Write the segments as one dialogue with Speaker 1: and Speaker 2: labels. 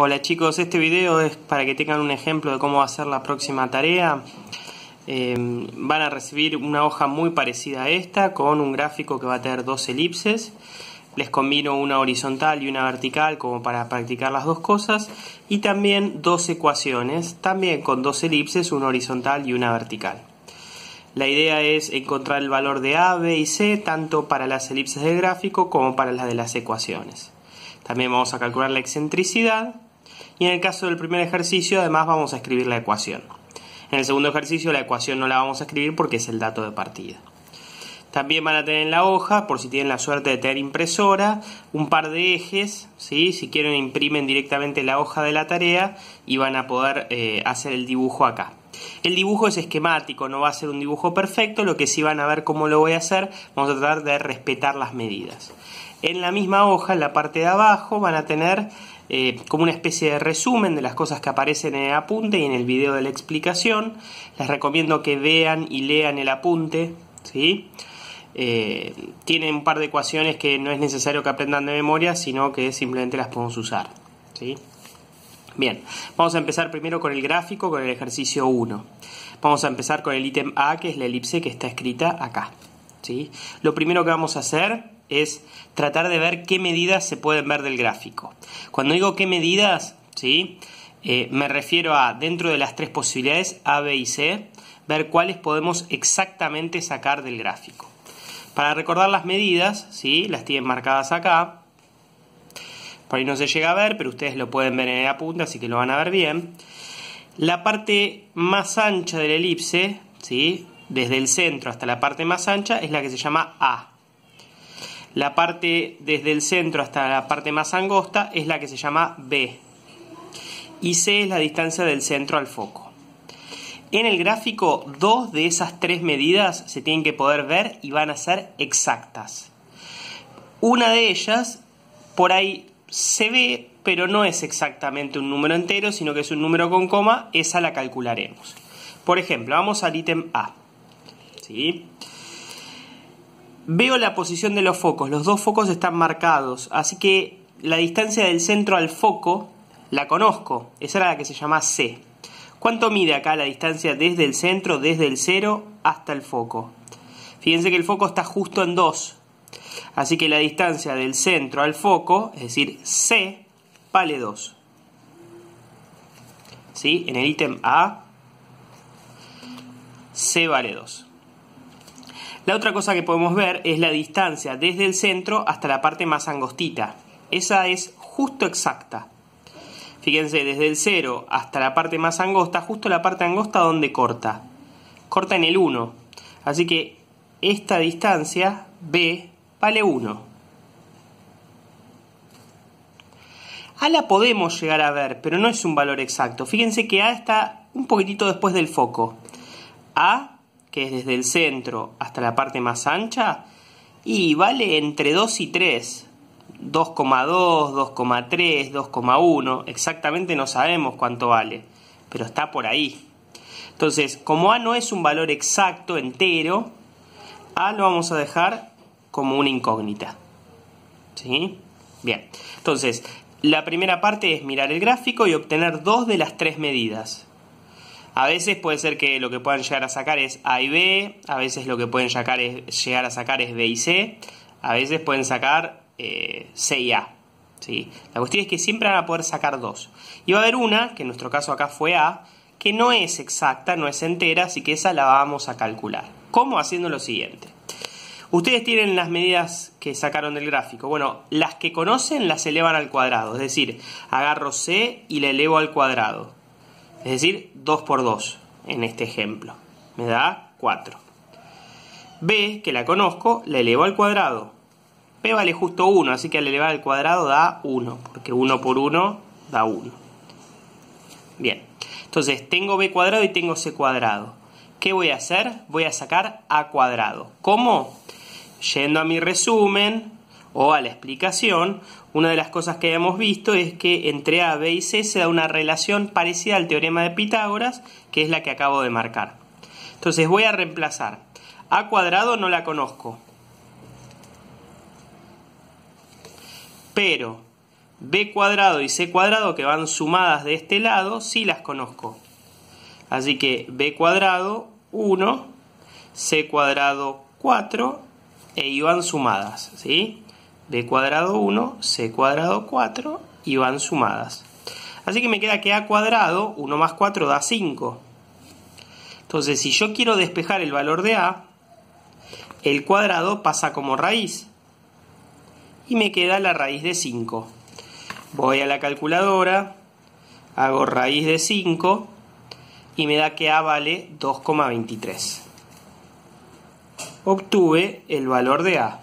Speaker 1: Hola chicos, este video es para que tengan un ejemplo de cómo va a ser la próxima tarea. Eh, van a recibir una hoja muy parecida a esta con un gráfico que va a tener dos elipses. Les combino una horizontal y una vertical como para practicar las dos cosas. Y también dos ecuaciones, también con dos elipses, una horizontal y una vertical. La idea es encontrar el valor de A, B y C tanto para las elipses del gráfico como para las de las ecuaciones. También vamos a calcular la excentricidad y en el caso del primer ejercicio además vamos a escribir la ecuación. En el segundo ejercicio la ecuación no la vamos a escribir porque es el dato de partida. También van a tener en la hoja, por si tienen la suerte de tener impresora, un par de ejes, ¿sí? si quieren imprimen directamente la hoja de la tarea y van a poder eh, hacer el dibujo acá. El dibujo es esquemático, no va a ser un dibujo perfecto, lo que sí van a ver cómo lo voy a hacer, vamos a tratar de respetar las medidas. En la misma hoja, en la parte de abajo, van a tener eh, como una especie de resumen de las cosas que aparecen en el apunte y en el video de la explicación. Les recomiendo que vean y lean el apunte. ¿sí? Eh, tienen un par de ecuaciones que no es necesario que aprendan de memoria, sino que simplemente las podemos usar. ¿sí? Bien, vamos a empezar primero con el gráfico, con el ejercicio 1. Vamos a empezar con el ítem A, que es la elipse que está escrita acá. ¿sí? Lo primero que vamos a hacer es tratar de ver qué medidas se pueden ver del gráfico. Cuando digo qué medidas, ¿sí? Eh, me refiero a, dentro de las tres posibilidades, A, B y C, ver cuáles podemos exactamente sacar del gráfico. Para recordar las medidas, ¿sí? las tienen marcadas acá. Por ahí no se llega a ver, pero ustedes lo pueden ver en el apunte, así que lo van a ver bien. La parte más ancha de la elipse, ¿sí? desde el centro hasta la parte más ancha, es la que se llama A. La parte desde el centro hasta la parte más angosta es la que se llama B. Y C es la distancia del centro al foco. En el gráfico, dos de esas tres medidas se tienen que poder ver y van a ser exactas. Una de ellas, por ahí se ve, pero no es exactamente un número entero, sino que es un número con coma, esa la calcularemos. Por ejemplo, vamos al ítem A. ¿Sí? Veo la posición de los focos, los dos focos están marcados, así que la distancia del centro al foco la conozco, esa era la que se llama C. ¿Cuánto mide acá la distancia desde el centro, desde el cero hasta el foco? Fíjense que el foco está justo en 2, así que la distancia del centro al foco, es decir, C, vale 2. ¿Sí? En el ítem A, C vale 2. La otra cosa que podemos ver es la distancia desde el centro hasta la parte más angostita. Esa es justo exacta. Fíjense, desde el 0 hasta la parte más angosta, justo la parte angosta donde corta. Corta en el 1. Así que esta distancia, B, vale 1. A la podemos llegar a ver, pero no es un valor exacto. Fíjense que A está un poquitito después del foco. A que es desde el centro hasta la parte más ancha, y vale entre 2 y 3. 2,2, 2,3, 2,1, exactamente no sabemos cuánto vale, pero está por ahí. Entonces, como A no es un valor exacto, entero, A lo vamos a dejar como una incógnita. ¿Sí? Bien, entonces, la primera parte es mirar el gráfico y obtener dos de las tres medidas. A veces puede ser que lo que puedan llegar a sacar es A y B, a veces lo que pueden llegar, es, llegar a sacar es B y C, a veces pueden sacar eh, C y A. ¿sí? La cuestión es que siempre van a poder sacar dos. Y va a haber una, que en nuestro caso acá fue A, que no es exacta, no es entera, así que esa la vamos a calcular. ¿Cómo? Haciendo lo siguiente. Ustedes tienen las medidas que sacaron del gráfico. Bueno, las que conocen las elevan al cuadrado, es decir, agarro C y la elevo al cuadrado. Es decir, 2 por 2 en este ejemplo. Me da 4. B, que la conozco, la elevo al cuadrado. B vale justo 1, así que al elevar al cuadrado da 1, porque 1 por 1 da 1. Bien, entonces tengo B cuadrado y tengo C cuadrado. ¿Qué voy a hacer? Voy a sacar A cuadrado. ¿Cómo? Yendo a mi resumen o a la explicación, una de las cosas que hemos visto es que entre A, B y C se da una relación parecida al teorema de Pitágoras, que es la que acabo de marcar. Entonces voy a reemplazar. A cuadrado no la conozco. Pero b cuadrado y c cuadrado que van sumadas de este lado, sí las conozco. Así que b cuadrado 1, c cuadrado 4 e iban sumadas, ¿sí? B cuadrado 1, c cuadrado 4 y van sumadas. Así que me queda que a cuadrado, 1 más 4 da 5. Entonces, si yo quiero despejar el valor de a, el cuadrado pasa como raíz. Y me queda la raíz de 5. Voy a la calculadora, hago raíz de 5 y me da que A vale 2,23. Obtuve el valor de A.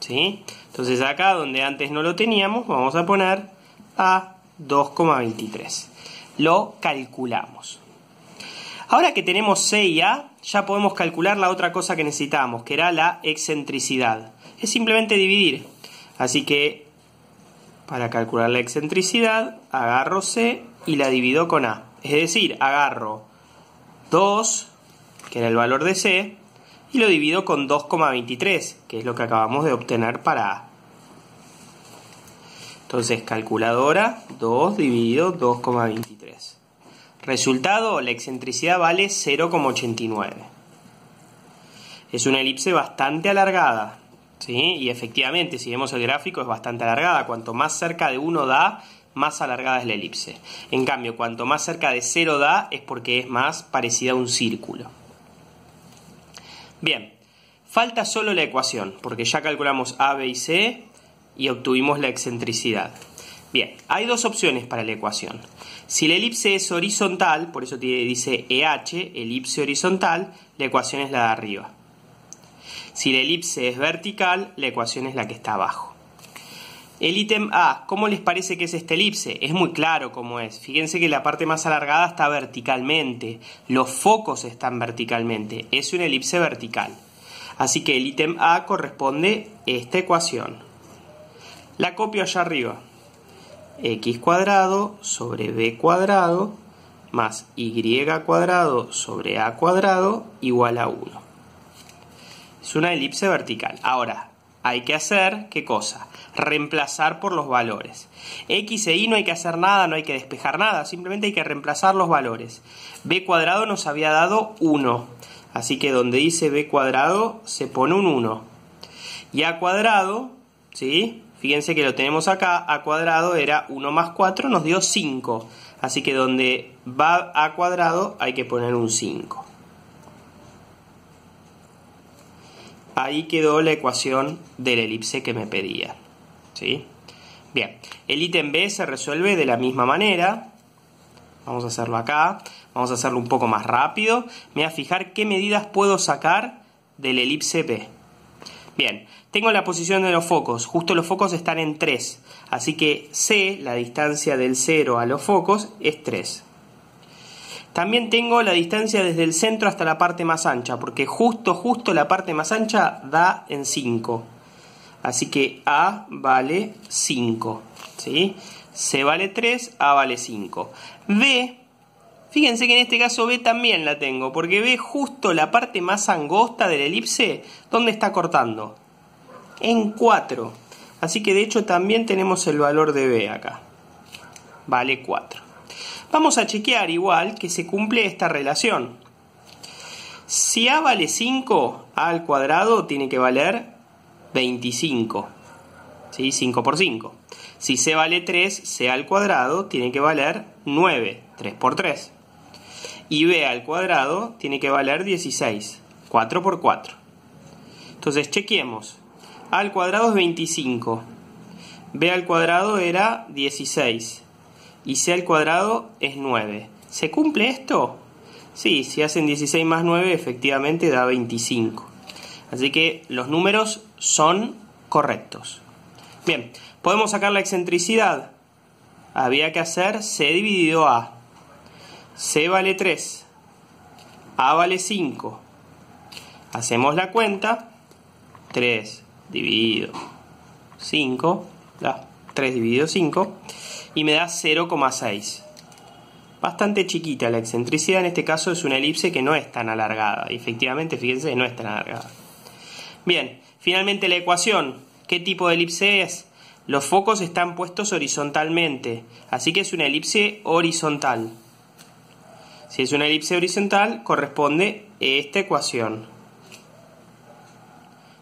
Speaker 1: ¿sí? Entonces acá donde antes no lo teníamos, vamos a poner A 2,23. Lo calculamos. Ahora que tenemos C y A, ya podemos calcular la otra cosa que necesitamos, que era la excentricidad. Es simplemente dividir. Así que para calcular la excentricidad, agarro C y la divido con A. Es decir, agarro 2, que era el valor de C, y lo divido con 2,23, que es lo que acabamos de obtener para A. Entonces, calculadora, 2 dividido 2,23. Resultado, la excentricidad vale 0,89. Es una elipse bastante alargada, y efectivamente, si vemos el gráfico, es bastante alargada. Cuanto más cerca de 1 da, más alargada es la elipse. En cambio, cuanto más cerca de 0 da, es porque es más parecida a un círculo. Bien, falta solo la ecuación, porque ya calculamos A, B y C y obtuvimos la excentricidad. Bien, hay dos opciones para la ecuación. Si la elipse es horizontal, por eso dice EH, elipse horizontal, la ecuación es la de arriba. Si la elipse es vertical, la ecuación es la que está abajo. El ítem A, ¿cómo les parece que es esta elipse? Es muy claro cómo es. Fíjense que la parte más alargada está verticalmente, los focos están verticalmente, es una elipse vertical. Así que el ítem A corresponde a esta ecuación. La copio allá arriba. x cuadrado sobre b cuadrado más y cuadrado sobre a cuadrado igual a 1. Es una elipse vertical. Ahora, hay que hacer, ¿qué cosa? Reemplazar por los valores. X e Y no hay que hacer nada, no hay que despejar nada, simplemente hay que reemplazar los valores. B cuadrado nos había dado 1, así que donde dice B cuadrado se pone un 1. Y A cuadrado, ¿sí? Fíjense que lo tenemos acá, A cuadrado era 1 más 4, nos dio 5. Así que donde va A cuadrado hay que poner un 5. Ahí quedó la ecuación de la elipse que me pedía. ¿sí? Bien, el ítem B se resuelve de la misma manera. Vamos a hacerlo acá. Vamos a hacerlo un poco más rápido. Me voy a fijar qué medidas puedo sacar de la elipse B. Bien, tengo la posición de los focos. Justo los focos están en 3. Así que C, la distancia del 0 a los focos, es 3. También tengo la distancia desde el centro hasta la parte más ancha, porque justo, justo la parte más ancha da en 5. Así que A vale 5. ¿sí? C vale 3, A vale 5. B, fíjense que en este caso B también la tengo, porque B justo la parte más angosta de la elipse, ¿dónde está cortando? En 4. Así que de hecho también tenemos el valor de B acá. Vale 4. Vamos a chequear igual que se cumple esta relación. Si a vale 5, a al cuadrado tiene que valer 25. ¿Sí? 5 por 5. Si c vale 3, c al cuadrado tiene que valer 9, 3 por 3. Y b al cuadrado tiene que valer 16, 4 por 4. Entonces chequeemos. a al cuadrado es 25. b al cuadrado era 16 y c al cuadrado es 9. ¿Se cumple esto? Sí, si hacen 16 más 9 efectivamente da 25. Así que los números son correctos. Bien, podemos sacar la excentricidad. Había que hacer c dividido a. c vale 3. a vale 5. Hacemos la cuenta. 3 dividido 5. 3 dividido 5 y me da 0,6. Bastante chiquita la excentricidad, en este caso es una elipse que no es tan alargada. efectivamente, fíjense, no es tan alargada. Bien, finalmente la ecuación. ¿Qué tipo de elipse es? Los focos están puestos horizontalmente, así que es una elipse horizontal. Si es una elipse horizontal, corresponde esta ecuación.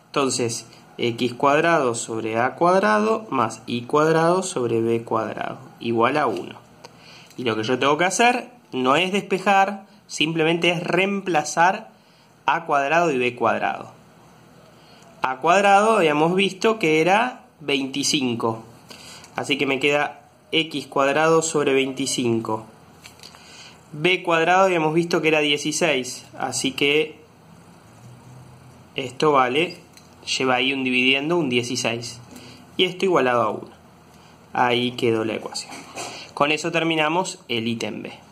Speaker 1: Entonces, x cuadrado sobre a cuadrado más y cuadrado sobre b cuadrado igual a 1. Y lo que yo tengo que hacer no es despejar, simplemente es reemplazar a cuadrado y b cuadrado. a cuadrado habíamos visto que era 25, así que me queda x cuadrado sobre 25. b cuadrado habíamos visto que era 16, así que esto vale, lleva ahí un dividiendo, un 16. Y esto igualado a 1. Ahí quedó la ecuación. Con eso terminamos el ítem B.